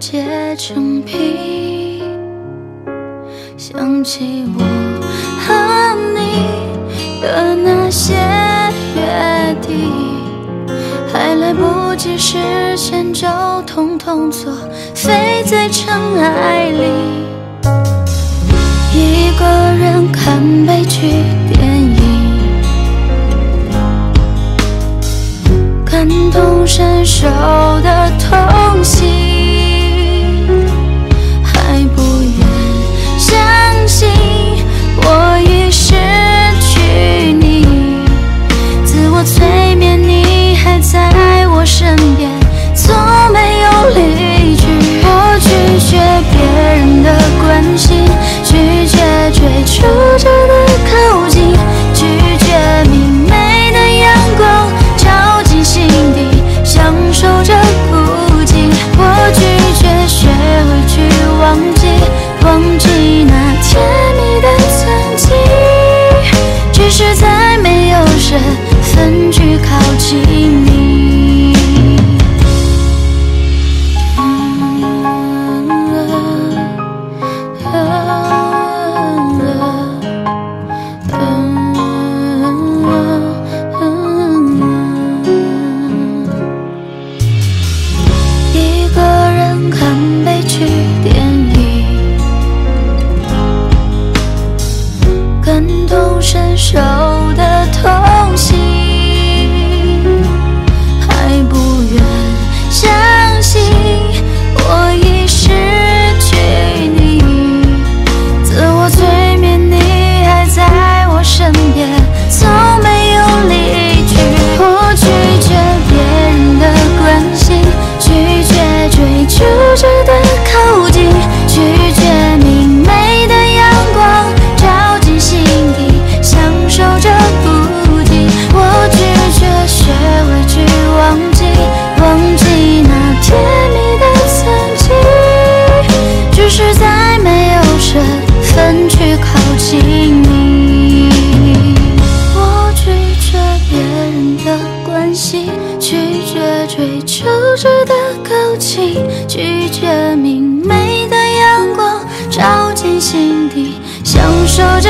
结成冰想起我和你的那些约定还来不及实现就统统作废在尘埃里。一个人看悲剧电影感同身受的痛忘记那甜蜜的曾经，只是再没有身份去靠近。伸手的拒绝追求者的靠近，拒绝明媚的阳光照进心底，享受着。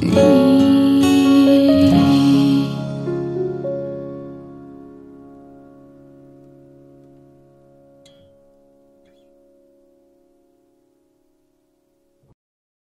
You